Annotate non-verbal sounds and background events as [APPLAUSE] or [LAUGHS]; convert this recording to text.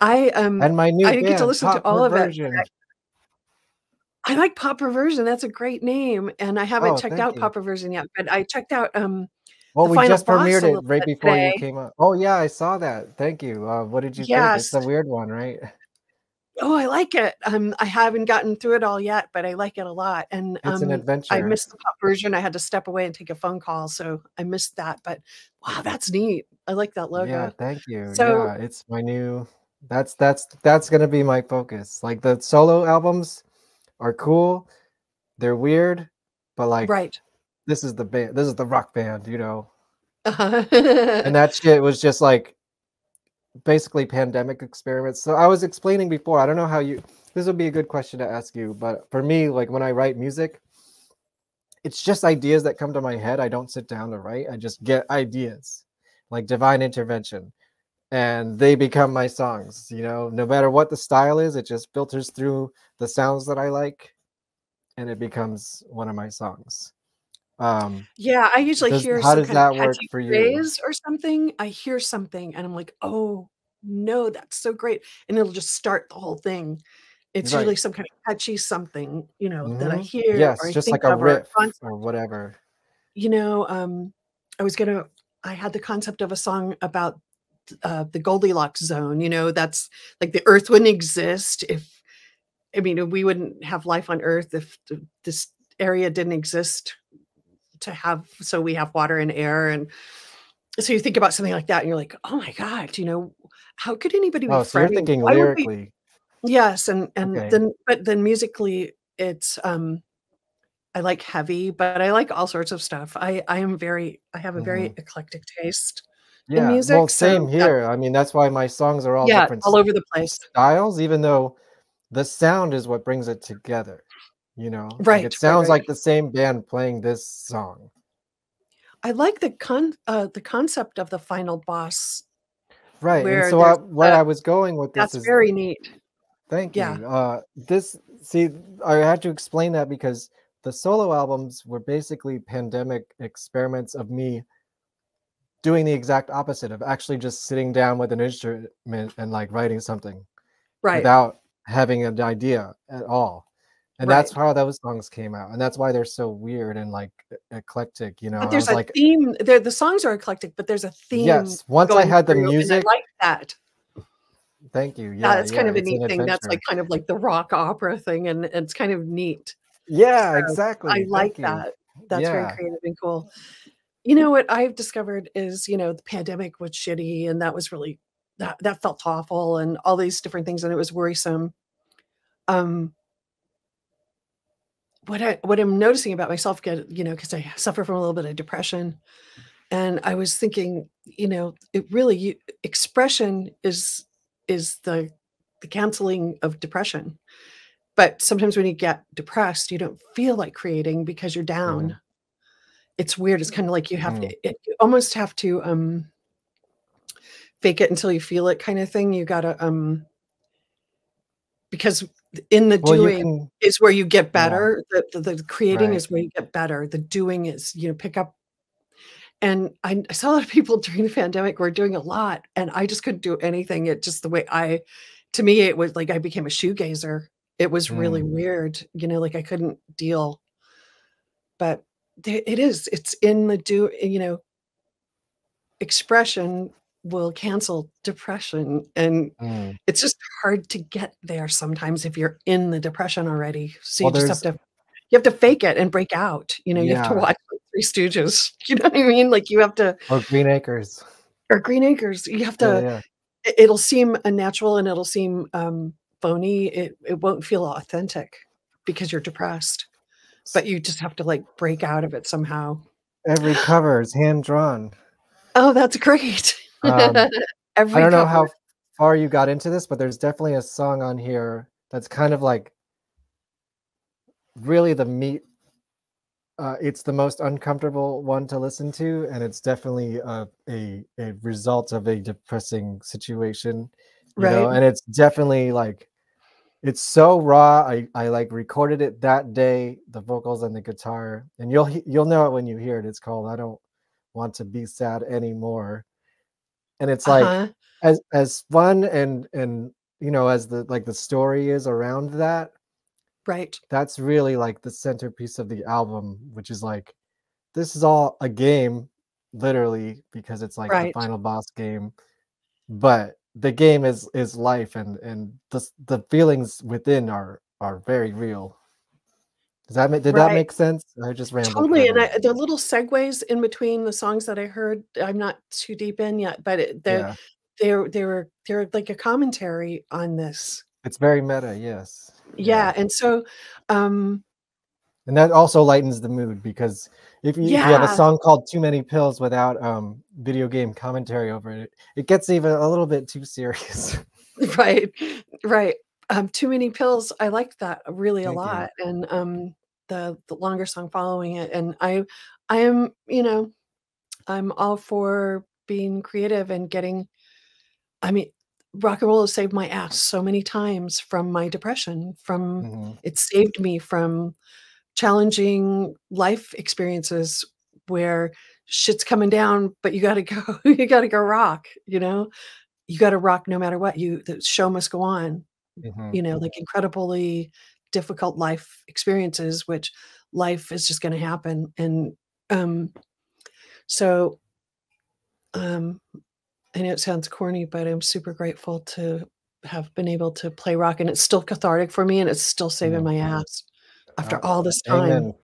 I um And my new I didn't get to band, listen to Pop all of it. I, like Pop Perversion. That's a great name, and I haven't Oh, checked out you. Pop Perversion yet. But I checked out um Well, we just premiered it right before you came up. Oh yeah, I saw that. Thank you. Uh, what did you think? It's a weird one, right? Oh, I like it. Um, I haven't gotten through it all yet, but I like it a lot. And It's an um, I missed the pop version. I had to step away and take a phone call, so I missed that. But wow, that's neat. I like that logo. Yeah, thank you. So Yeah, it's my new that's that's that's gonna be my focus. Like the solo albums are cool, they're weird, but like right. this is the band, this is the rock band, you know. Uh-huh. And that shit was just like basically pandemic experiments. So I was explaining before, I don't know how you this would be a good question to ask you, but for me, like when I write music, it's just ideas that come to my head. I don't sit down to write. I just get ideas, like divine intervention, and they become my songs. You know, no matter what the style is, it just filters through the sounds that I like, and it becomes one of my songs. Um, Yeah, I usually does hear how some does kind of that work for you? phrase or something. I hear something and I'm like, oh no, that's so great. And it'll just start the whole thing. It's usually some kind of catchy something, you know, that I hmm hear or Yes, I just think like a of or riff or whatever. You know, um, I was gonna I had the concept of a song about uh, the Goldilocks zone. You know, that's like the Earth wouldn't exist if I mean we wouldn't have life on Earth if th- this area didn't exist to have so we have water and air and so you think about something like that and you're like oh my god you know how could anybody be Oh, so you're thinking why would we lyrically. yes and and Okay. then but then musically it's um i like heavy but i like all sorts of stuff i i am very i have a very hmm eclectic taste Yeah, well, music same so here. I mean, that's why my songs are all yeah different all over the place styles, even though the sound is what brings it together. You know, like right it sounds right like the same band playing this song. i like the con uh the concept of the final boss Right. And so I, uh I was going with this that's is very neat thank yeah you. Uh, this, see, I had to explain that because the solo albums were basically pandemic experiments of me doing the exact opposite of actually just sitting down with an instrument and like writing something. right without having an idea at all. And right that's how those songs came out. And that's why they're so weird and like eclectic, you know. But there's a like, theme. There, the songs are eclectic, but there's a theme yes, once I had the and I music, like that. thank you. Yeah, Yeah, that's kind of a neat thing. That's like kind of like the rock opera thing, and it's kind of neat. Yeah, So I exactly. like you. that. That's very creative and cool. You know what I've discovered is, you know, the pandemic was shitty, and that was really that that felt awful, and all these different things, and it was worrisome. Um, what I what I'm noticing about myself, get you know, because I suffer from a little bit of depression, and I was thinking, you know, it really you, expression is is the the canceling of depression. But sometimes when you get depressed, you don't feel like creating because you're Mhm, down. It's weird. It's kind of like you have to, mhm. it, you almost have to um, fake it until you feel it, kind of thing. You gotta um, because in the Well, doing can, is where you get yeah, better. The, the, the creating right. is where you get better. The doing is you know pick up. And I, I saw a lot of people [LAUGHS] during the pandemic were doing a lot, and I just couldn't do anything. It just the way I, to me, it was like I became a shoegazer. It was really Mm. weird, you know, like I couldn't deal. But it is. It's in the do. You know, expression will cancel depression, and Mm. it's just hard to get there sometimes if you're in the depression already. So Well, you just have to you have to fake it and break out. You know, you have to watch like Three Stooges. [LAUGHS] You know what I mean? Like you have to or Green Acres. or Green Acres. You have to. yeah. it- It'll seem unnatural and it'll seem um, phony. It it won't feel authentic because you're depressed. But you just have to like break out of it somehow. Every cover is hand drawn. Oh, that's great. Um, [LAUGHS] I don't know how far you got into this, but there's definitely a song on here that's kind of like really the meat. Uh, it's the most uncomfortable one to listen to, and it's definitely a, a a result of a depressing situation, you know. Right. And it's definitely like it's so raw. I I like recorded it that day, the vocals and the guitar, and you'll you'll know it when you hear it. It's called "I Don't Want to Be Sad Anymore," and it's like Uh-huh. as as fun and and, you know, as the like, the story is around that Right. that's really, like, the centerpiece of the album, which is, like, this is all a game, literally, because it's, like, the final boss game, but the game is is life and and the the feelings within are are very real. Does that ma did that make sense? I just rambled Totally, and. I the little segues in between the songs that I heard, I'm not too deep in yet, but it they're Yeah. they're they're they're like a commentary on this. It's very meta, yes. Yeah. Yeah, and so, um And that also lightens the mood because if you if you have a song called "Too Many Pills" without, um, video game commentary over it, it gets even a little bit too serious. [LAUGHS] Right, right. Um, "Too Many Pills," I liked that really a Thank you. lot, and, um, the the longer song following it, and I I am, you know, I'm all for being creative and getting I mean, rock and roll has saved my ass so many times from my depression, from Mhm. it saved me from challenging life experiences where shit's coming down, but you gotta [LAUGHS] go you gotta go rock, you know? You gotta rock no matter what, you the show must go on, Mhm. you know, like, incredibly difficult life experiences, which life is just gonna happen, and, um, so um, I know it sounds corny, but I'm super grateful to have been able to play rock, and it's still cathartic for me, and it's still saving Yeah. my ass after all this time. amen.